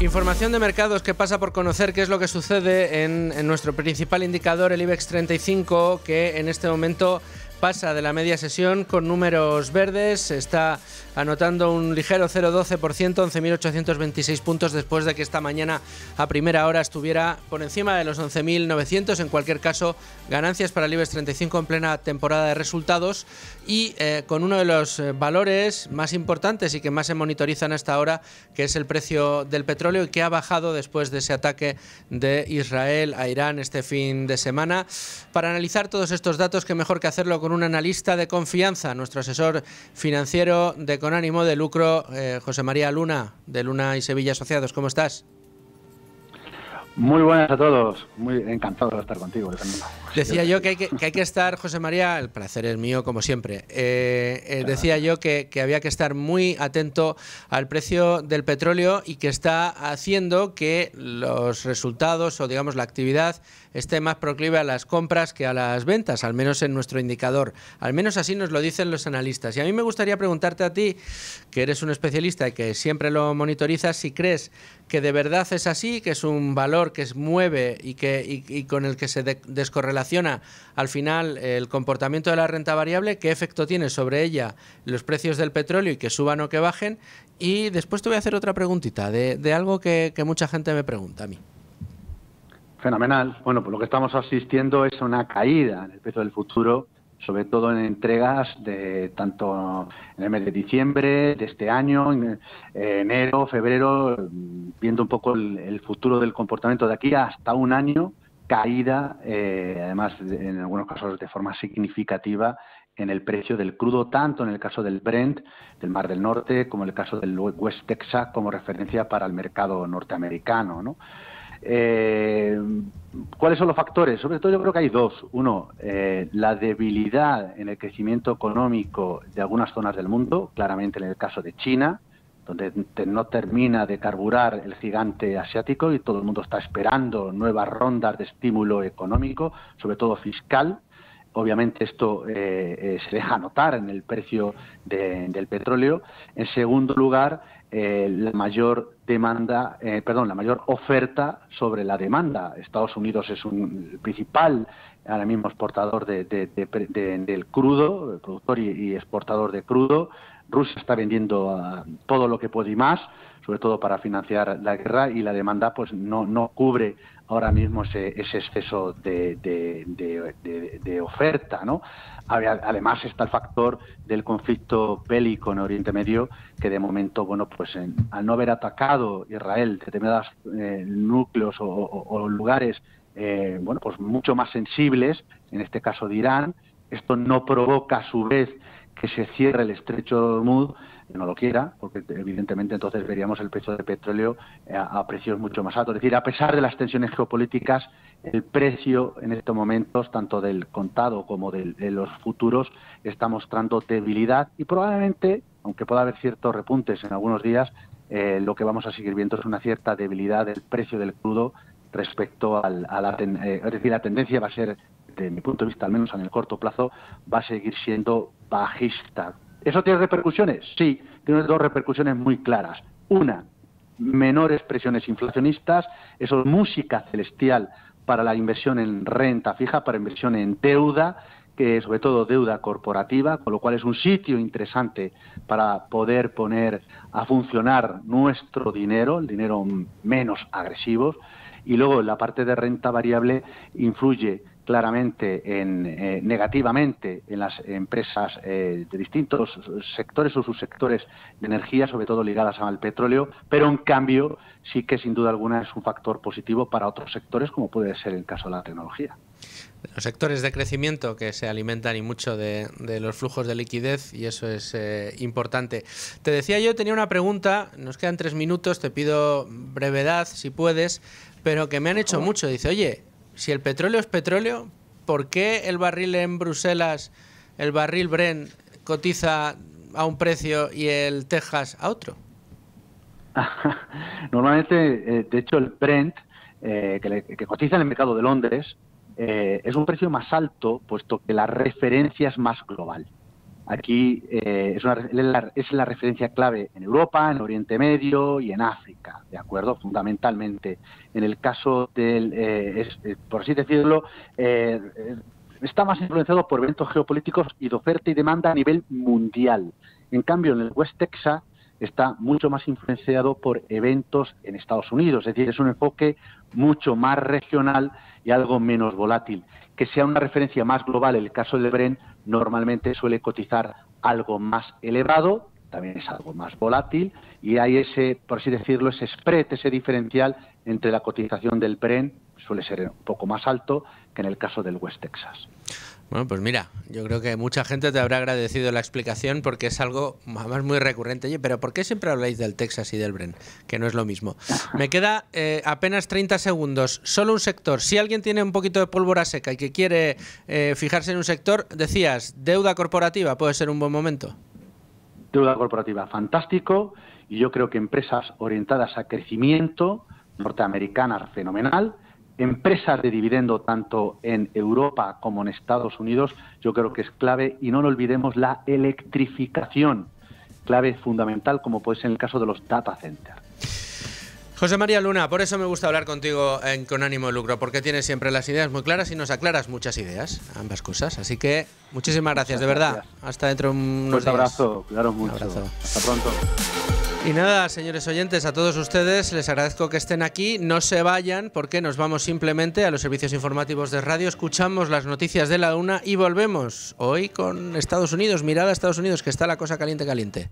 Información de mercados que pasa por conocer qué es lo que sucede en, en, nuestro principal indicador, el IBEX 35, que en este momento pasa de la media sesión con números verdes, está anotando un ligero 0,12%, 11.826 puntos después de que esta mañana a primera hora estuviera por encima de los 11.900. En cualquier caso, ganancias para el IBEX 35 en plena temporada de resultados y eh, con uno de los eh, valores más importantes y que más se monitorizan hasta ahora, que es el precio del petróleo y que ha bajado después de ese ataque de Israel a Irán este fin de semana. Para analizar todos estos datos, que mejor que hacerlo con un analista de confianza, nuestro asesor financiero de con ánimo de lucro, eh, José María Luna, de Luna y Sevilla Asociados. ¿Cómo estás? Muy buenas a todos, muy encantado de estar contigo. Decía yo que hay que, hay que, estar, José María, el placer es mío como siempre. Eh, eh, decía yo que, que, había que estar muy atento al precio del petróleo y que está haciendo que los resultados o digamos la actividad esté más proclive a las compras que a las ventas, al menos en nuestro indicador. Al menos así nos lo dicen los analistas. Y a mí me gustaría preguntarte a ti, que eres un especialista y que siempre lo monitorizas, si crees que de verdad es así, que es un valor que se mueve y, que, y, con el que se descorrelaciona al final el comportamiento de la renta variable, qué efecto tiene sobre ella los precios del petróleo y que suban o que bajen. Y después te voy a hacer otra preguntita de, algo que, que mucha gente me pregunta a mí. Fenomenal. Bueno, pues lo que estamos asistiendo es una caída en el precio del futuro, sobre todo en entregas de tanto en el mes de diciembre de este año, en enero, febrero, viendo un poco el, futuro del comportamiento de aquí hasta un año, caída, eh, además en algunos casos de forma significativa en el precio del crudo, tanto en el caso del Brent, del Mar del Norte, como en el caso del West Texas como referencia para el mercado norteamericano, ¿no? Eh, ¿Cuáles son los factores? Sobre todo yo creo que hay dos. Uno, eh, la debilidad en el crecimiento económico de algunas zonas del mundo, claramente en el caso de China, donde no termina de carburar el gigante asiático y todo el mundo está esperando nuevas rondas de estímulo económico, sobre todo fiscal. Obviamente esto eh, se deja notar en el precio del petróleo. En segundo lugar, eh, la mayor demanda, eh, perdón, la mayor oferta sobre la demanda. Estados Unidos es un principal ahora mismo exportador de, del crudo, productor y, exportador de crudo. Rusia está vendiendo ah, todo lo que puede y más, sobre todo para financiar la guerra y la demanda pues no, no cubre ahora mismo ese, ese exceso de, oferta, ¿no? Además está el factor del conflicto bélico en Oriente Medio, que de momento, bueno, pues al no haber atacado Israel determinados eh, núcleos o, lugares, eh, bueno, pues mucho más sensibles, en este caso de Irán, esto no provoca a su vez que se cierre el estrecho de Hormuz, no lo quiera, porque evidentemente entonces veríamos el precio del petróleo eh, a, precios mucho más altos. Es decir, a pesar de las tensiones geopolíticas, el precio en estos momentos, tanto del contado como de, los futuros, está mostrando debilidad y probablemente, aunque pueda haber ciertos repuntes en algunos días, eh, lo que vamos a seguir viendo es una cierta debilidad del precio del crudo respecto al, a la eh, es decir la tendencia va a ser desde mi punto de vista al menos en el corto plazo va a seguir siendo bajista ¿Eso tiene repercusiones? Sí, tiene dos repercusiones muy claras. Una, menores presiones inflacionistas, eso es música celestial para la inversión en renta fija, para inversión en deuda, que sobre todo deuda corporativa, con lo cual es un sitio interesante para poder poner a funcionar nuestro dinero, el dinero menos agresivo. Y luego la parte de renta variable influye claramente en, eh, negativamente en las empresas eh, de distintos sectores o subsectores de energía, sobre todo ligadas al petróleo, pero en cambio sí que sin duda alguna es un factor positivo para otros sectores, como puede ser el caso de la tecnología. Los sectores de crecimiento que se alimentan y mucho de, los flujos de liquidez y eso es eh, importante. Te decía yo, tenía una pregunta, nos quedan tres minutos, te pido brevedad si puedes, pero que me han hecho mucho. Dice, oye, si el petróleo es petróleo, ¿por qué el barril en Bruselas, el barril Brent, cotiza a un precio y el Texas a otro? Normalmente, eh, de hecho, el Brent, eh, que, cotiza en el mercado de Londres, eh, es un precio más alto, puesto que la referencia es más global. Aquí eh, es, una, es, la, referencia clave en Europa, en Oriente Medio y en África, ¿de acuerdo? Fundamentalmente. En el caso del, eh, eh, por así decirlo, está más influenciado por eventos geopolíticos y de oferta y demanda a nivel mundial. En cambio, en el West Texas está mucho más influenciado por eventos en Estados Unidos, es decir, es un enfoque mucho más regional y algo menos volátil. Que sea una referencia más global, el caso del Bren normalmente suele cotizar algo más elevado, también es algo más volátil, y hay ese, por así decirlo, ese spread, ese diferencial entre la cotización del Bren, suele ser un poco más alto que en el caso del West Texas. Bueno, pues mira, yo creo que mucha gente te habrá agradecido la explicación porque es algo además muy recurrente. Pero ¿por qué siempre habláis del Texas y del Bren? Que no es lo mismo. Me queda eh, apenas 30 segundos. Solo un sector. Si alguien tiene un poquito de pólvora seca y que quiere eh, fijarse en un sector, decías, deuda corporativa puede ser un buen momento. Deuda corporativa, fantástico. Y yo creo que empresas orientadas a crecimiento, norteamericanas, fenomenal empresas de dividendo tanto en Europa como en Estados Unidos, yo creo que es clave y no lo olvidemos la electrificación, clave fundamental como puede ser en el caso de los data centers. José María Luna, por eso me gusta hablar contigo en, con ánimo de lucro, porque tienes siempre las ideas muy claras y nos aclaras muchas ideas, ambas cosas. Así que muchísimas gracias, de verdad. Hasta dentro de unos Un abrazo, claro, mucho. abrazo. Hasta pronto. Y nada, señores oyentes, a todos ustedes les agradezco que estén aquí. No se vayan porque nos vamos simplemente a los servicios informativos de radio, escuchamos las noticias de la una y volvemos hoy con Estados Unidos. Mirada a Estados Unidos, que está la cosa caliente, caliente.